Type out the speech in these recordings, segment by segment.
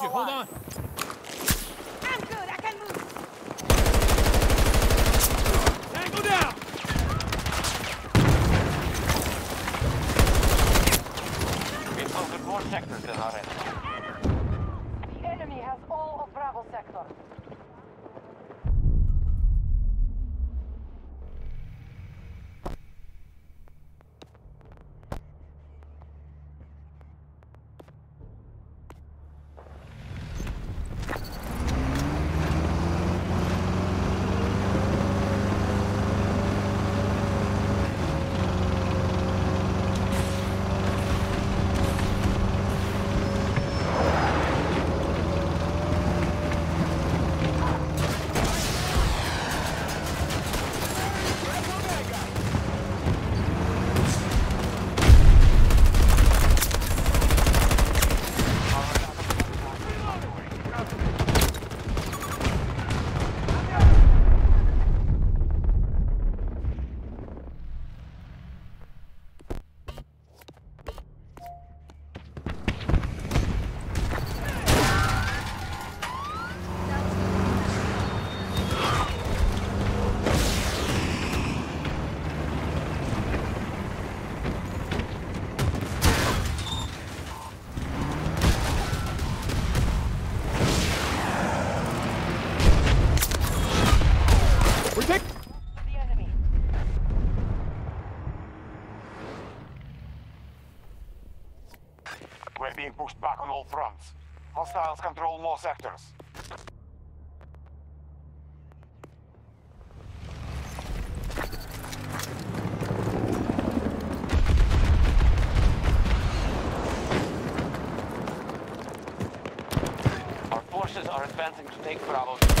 Got Alpha you. Hold One. on. Pushed back on all fronts. Hostiles control more sectors. Our forces are advancing to take Bravo.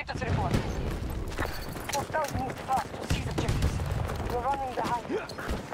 Status report. Hostiles moved fast to seize objectives. We're running behind.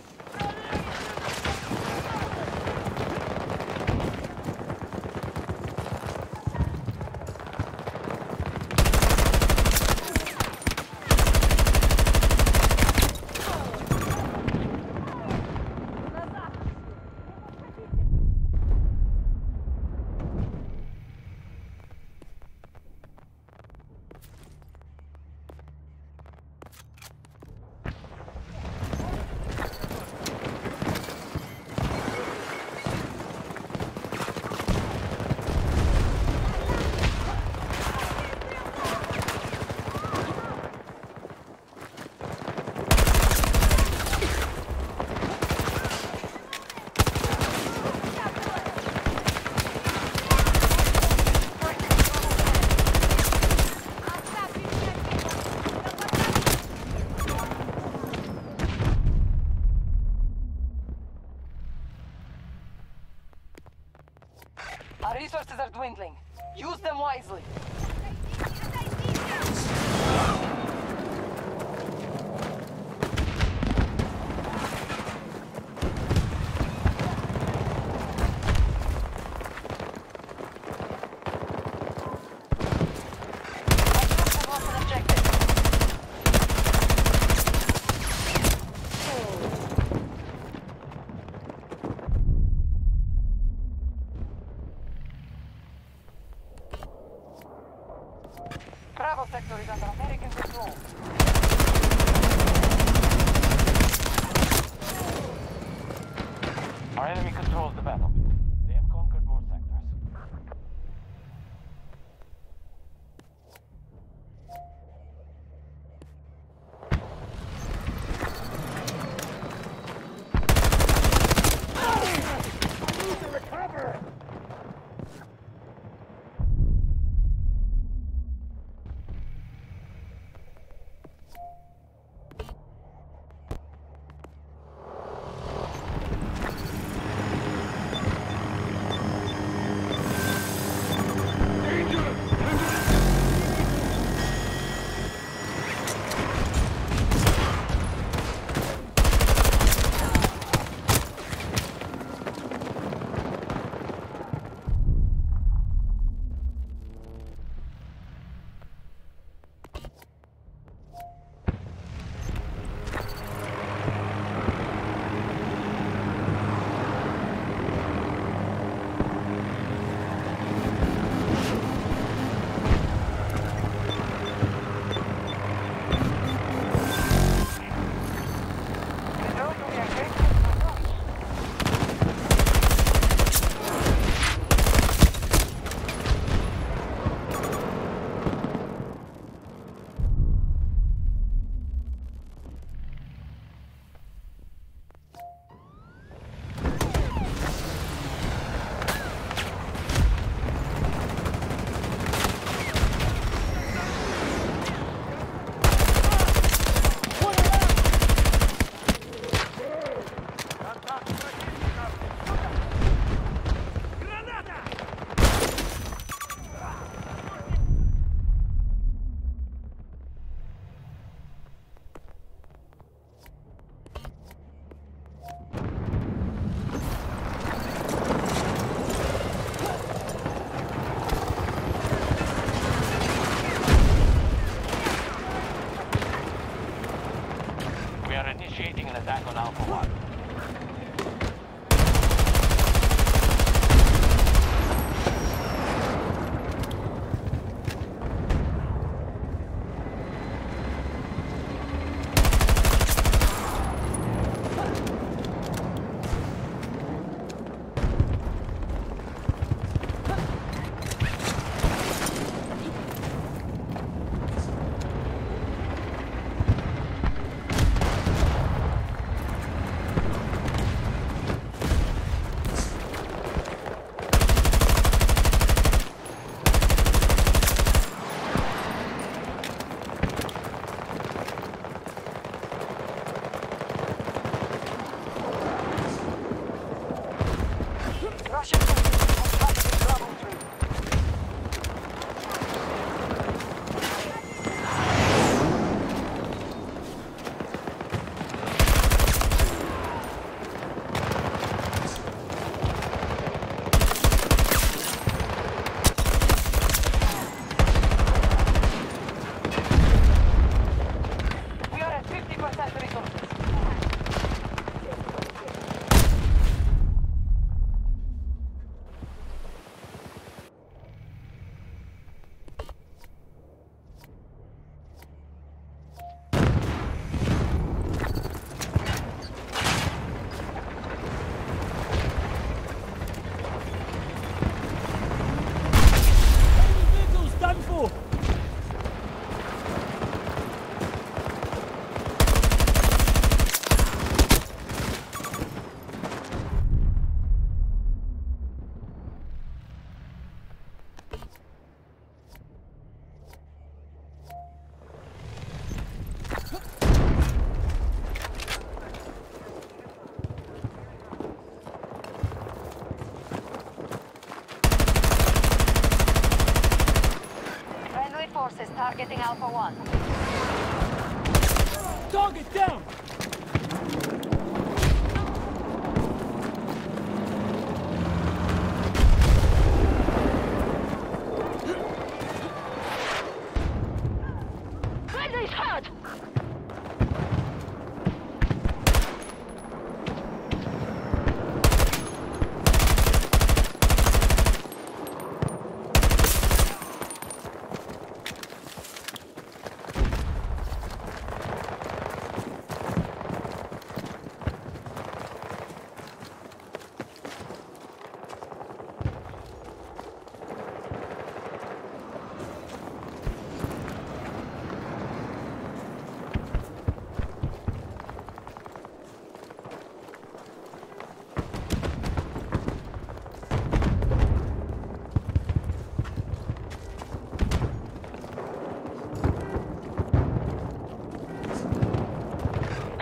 Russian forces are targeting Bravo 3. We are at 50% resources. Enemy vehicles done for! Friendly forces targeting Alpha 1. Target down! Friendly's hurt!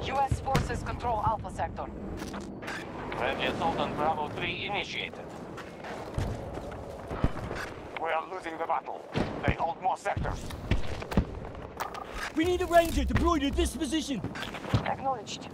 U.S. forces control Alpha Sector. Friendly assault on Bravo 3 initiated. We are losing the battle. They hold more sectors. We need a ranger deployed at this position! Acknowledged.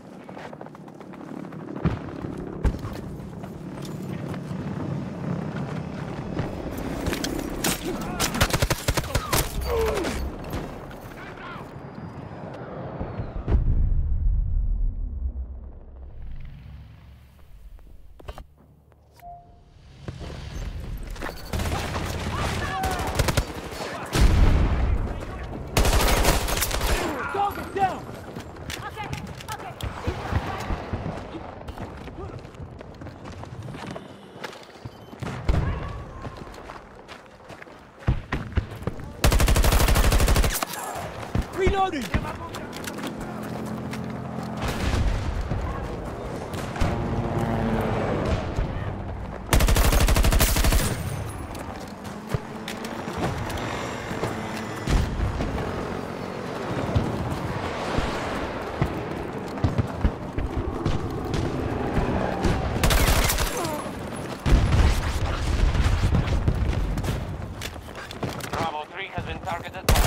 Reloading! targeted.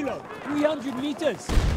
kilo, 300 meters.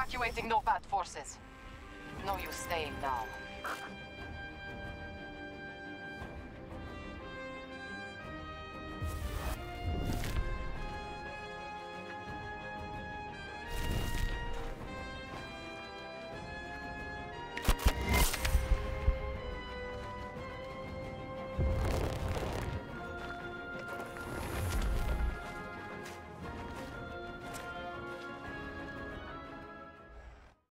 evacuating Novat forces. No use staying now.